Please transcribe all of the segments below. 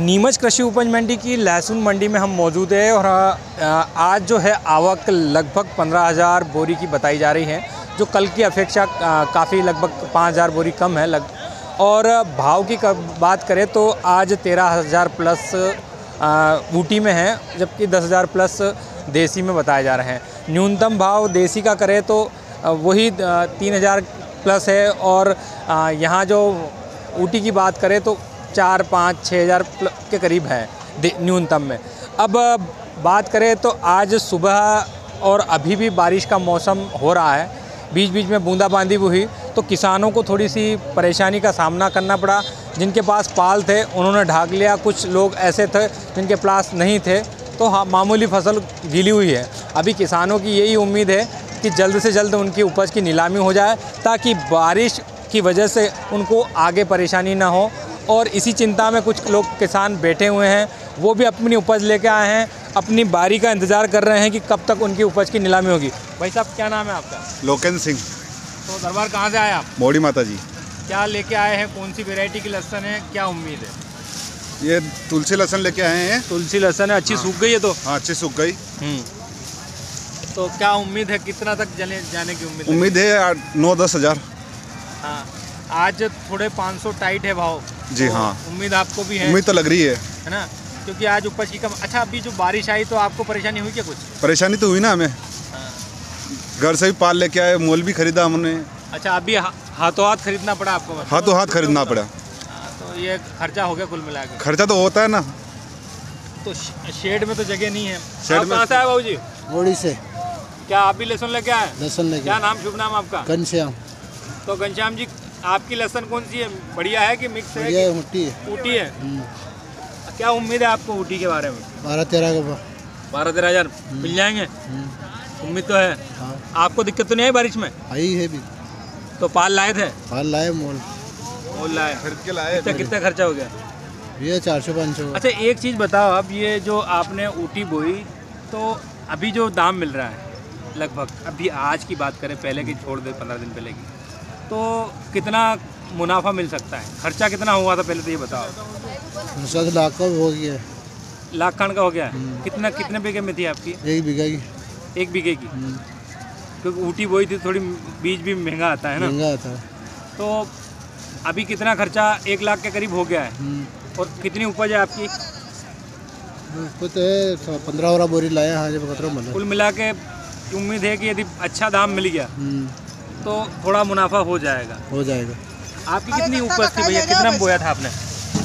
नीमच कृषि उपज मंडी की लहसुन मंडी में हम मौजूद है और आज जो है आवक लगभग पंद्रह हज़ार बोरी की बताई जा रही है, जो कल की अपेक्षा काफ़ी लगभग पाँच हज़ार बोरी कम है लग, और भाव की बात करें तो आज तेरह हज़ार प्लस ऊटी में है, जबकि दस हज़ार प्लस देसी में बताए जा रहे हैं। न्यूनतम भाव देसी का करें तो वही तीन हज़ार प्लस है और यहाँ जो ऊटी की बात करें तो चार, पाँच छः हज़ार के करीब है न्यूनतम में। अब, बात करें तो आज सुबह और अभी भी बारिश का मौसम हो रहा है। बीच बीच में बूंदाबांदी हुई तो किसानों को थोड़ी सी परेशानी का सामना करना पड़ा। जिनके पास पाल थे, उन्होंने ढाक लिया। कुछ लोग ऐसे थे जिनके पास नहीं थे तो हाँ मामूली फ़सल गीली हुई है। अभी किसानों की यही उम्मीद है कि जल्द से जल्द उनकी उपज की नीलामी हो जाए, ताकि बारिश की वजह से उनको आगे परेशानी ना हो। और इसी चिंता में कुछ लोग किसान बैठे हुए हैं। वो भी अपनी उपज लेके आए हैं अपनी बारी का इंतज़ार कर रहे हैं कि कब तक उनकी उपज की नीलामी होगी। भाई साहब क्या नाम है आपका? लोकेंद्र सिंह। तो दरबार कहाँ से आए आप? मोड़ी माता जी। क्या लेके आए हैं? कौन सी वेराइटी की लहसन है? क्या उम्मीद है? ये तुलसी लहसन लेके आए हैं। तुलसी लहसन है अच्छी हाँ। सूख गई है तो? हाँ अच्छी सूख गई। हम्म। तो क्या उम्मीद है कितना तक जले जाने की उम्मीद उम्मीद है नौ दस हज़ार। हाँ। आज थोड़े 500 टाइट है भाव। जी तो हाँ उम्मीद आपको भी है। उम्मीद तो लग रही है। है ना? क्योंकि आज उपज की कम अच्छा अभी जो बारिश आई तो आपको परेशानी हुई क्या कुछ? परेशानी तो हुई ना हमें। हाँ। घर से भी पाल लेके आए मोल भी खरीदा हमने। अच्छा अभी हाथों हाथ खरीदना पड़ा आपको? मतलब? हाथों हाथ खरीदना पड़ा। हाँ, तो ये खर्चा हो गया कुल मिला के। खर्चा तो होता है ना। तो शेड में तो जगह नहीं है। शेड में कहाँ से आए बाबू जी ओडी से। क्या आप भी लहसुन लेके आए? लहसुन लेके। क्या नाम शुभ नाम आपका? घनश्याम। तो घनश्याम जी आपकी लहसन कौन सी है? बढ़िया है कि मिक्स है बढ़िया ऊटी है। ऊटी है? हम्म। क्या उम्मीद है आपको ऊटी के बारे में? बारह तेरह का बारह तेरह हज़ार। हम्म। मिल जाएँगे? हम्म। उम्मीद तो है। हाँ। आपको दिक्कत तो नहीं आई बारिश में? आई है भी। तो पाल लाए थे? पाल लाए मोल। मोल लाए। खरीद के लाए कितना कितना खर्चा हो गया? ये चार सौ पाँच सौ। अच्छा एक चीज़ बताओ अब ये जो आपने ऊटी बोई तो अभी जो दाम मिल रहा है लगभग अभी आज की बात करें पहले की छोड़ दे पंद्रह दिन पहले की। तो कितना मुनाफा मिल सकता है? खर्चा कितना हुआ था पहले तो ये बताओ। तो लाख का हो गया। लाख खंड का हो गया? हम्म। कितना कितने बीघे में थी आपकी? एक बीघे की। एक बीघे की? हम्म। क्योंकि ऊटी बोई थी थोड़ी बीज भी महँगा आता है ना? महँगा आता है। तो अभी कितना खर्चा एक लाख के करीब हो गया है? हम्म। और कितनी उपज है आपकी? तो पंद्रह बोरी लाया हाँ कुल मिला के उम्मीद है कि यदि अच्छा दाम मिल गया तो थोड़ा मुनाफा हो जाएगा। हो जाएगा। आपकी कितनी उपज थी भैया? कितना बोया था आपने?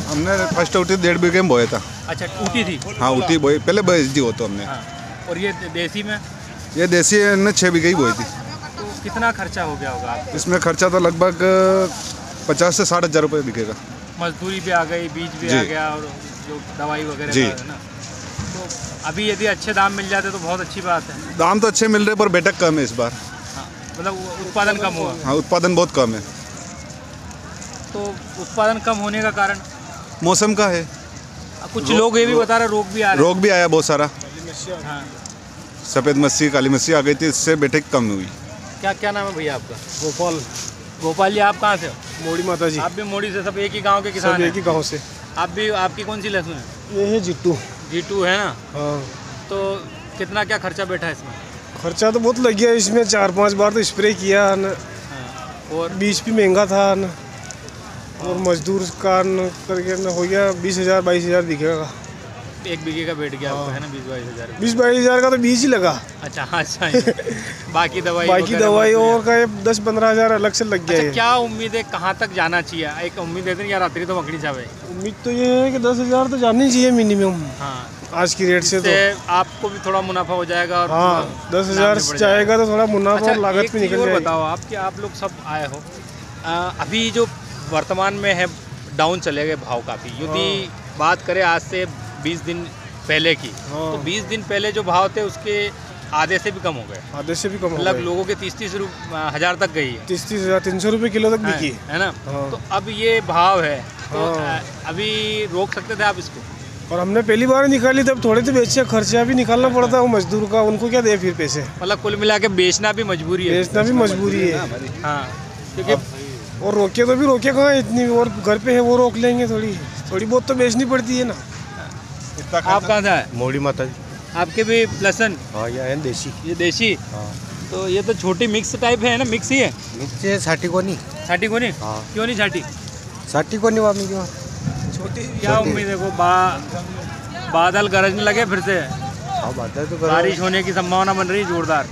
हमने फ़र्स्ट उठी डेढ़ बीघे में बोया था। अच्छा उठी थी? हाँ उठी बोई। पहले बेच दी हो तो हमने। हाँ। और ये देसी में? ये देसी ने छः बीघे ही बोई थी। तो कितना खर्चा हो गया होगा इसमें खर्चा तो लगभग पचास से साठ हज़ार रुपये बिकेगा। मजदूरी भी आ गई बीज भी आ गया और जो दवाई वगैरह जी। ना। तो अभी यदि अच्छे दाम मिल जाते तो बहुत अच्छी बात है। दाम तो अच्छे मिल रहे पर बेटक कम है इस बार। मतलब उत्पादन कम हुआ। हाँ उत्पादन बहुत कम है। तो उत्पादन कम होने का कारण? मौसम का है। कुछ लोग ये भी बता रहे रोग भी आ रहे रोग भी आया बहुत सारा। हाँ। सफ़ेद मच्छी काली मच्छी आ गई थी इससे बेटे कम हुई। क्या क्या नाम है भैया आपका? गोपाल। गोपाल जी आप कहाँ से मोड़ी माता जी। आप भी मोड़ी से सब एक ही गाँव के किसान एक ही गाँव से। आप भी आपकी कौन सी लहसुन है? ये है जीटू जीटू है ना? हाँ। तो कितना क्या खर्चा बैठा है इसमें? खर्चा तो बहुत लग गया इसमें चार पाँच बार तो स्प्रे किया न। हाँ। और? बीज भी महँगा था न। और मजदूर का न करके न हो गया बीस हज़ार बाईस हज़ार दिखेगा एक बीघे का बैठ गया आपको है ना बीस बाईस हज़ार? बीस बाईस हज़ार का तो बीज ही लगा। अच्छा अच्छा। बाकी दवाई बाकी दवाई और का ये दस पंद्रह हज़ार अलग से लग गया अच्छा, क्या उम्मीद है कहाँ तक जाना चाहिए? एक उम्मीद है यार रात्रि तो मकड़ी चाहे उम्मीद तो ये है कि दस हज़ार तो जानी चाहिए मिनिमम हाँ। आज की रेट से तो आपको भी थोड़ा मुनाफा हो जाएगा और हाँ दस हज़ार जाएगा। तो थोड़ा मुनाफा अच्छा, और लागत भी निकल जाएगी। बताओ आप कि आप लोग सब आए हो। आ, अभी जो वर्तमान में है डाउन चले गए भाव काफ़ी। यदि हाँ। बात करें आज से 20 दिन पहले की हाँ। तो 20 दिन पहले जो भाव थे उसके आधे से भी कम हो गए। आधे से भी कम मतलब लोगों के तीस तीस हज़ार तक गई है। तीस तीस हज़ार तीन सौ रुपये किलो तक बिकी। है ना? हाँ। तो अब ये भाव है तो अभी रोक सकते थे आप इसको? और हमने पहली बार निकाली तब थोड़े तो बेचे खर्चा भी निकालना पड़ता है मजदूर का उनको क्या दे फिर पैसे? मतलब कुल मिला के बेचना भी मजबूरी है। बेचना भी मजबूरी है। हाँ। क्योंकि और रोके तो भी रोके कहाँ इतनी और घर पे है वो रोक लेंगे थोड़ी। थोड़ी बहुत तो बेचनी पड़ती है ना। इतना आप कहाँ से मोड़ी माता जी। आपके भी लहसन हाँ ये है देसी ये देशी? हाँ। तो ये तो छोटी मिक्स टाइप है ना मिक्स ही है? नीचे साठी को नहीं छाटी को नहीं हाँ। क्यों नहीं साठी को नहीं वामी क्यों क्या उम्मीद है को बा बादल गरजने लगे फिर से? हाँ बात तो बारिश होने की संभावना बन रही है जोरदार।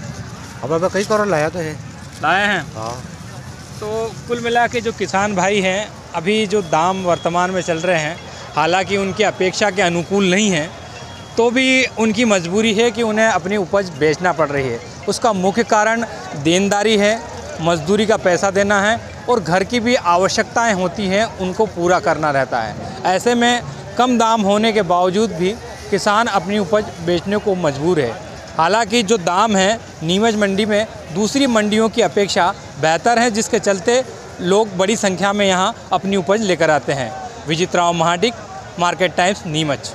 अब अब कई करो लाया तो है। लाए हैं? हाँ। तो कुल मिला के जो किसान भाई हैं अभी जो दाम वर्तमान में चल रहे हैं हालाँकि उनकी अपेक्षा के अनुकूल नहीं है तो भी उनकी मजबूरी है कि उन्हें अपनी उपज बेचना पड़ रही है। उसका मुख्य कारण देनदारी है मजदूरी का पैसा देना है और घर की भी आवश्यकताएँ होती हैं उनको पूरा करना रहता है। ऐसे में कम दाम होने के बावजूद भी किसान अपनी उपज बेचने को मजबूर है। हालाँकि जो दाम है, नीमच मंडी में दूसरी मंडियों की अपेक्षा बेहतर है, जिसके चलते लोग बड़ी संख्या में यहाँ अपनी उपज लेकर आते हैं। Vijit Rao Mahadik, Market Times, Neemuch.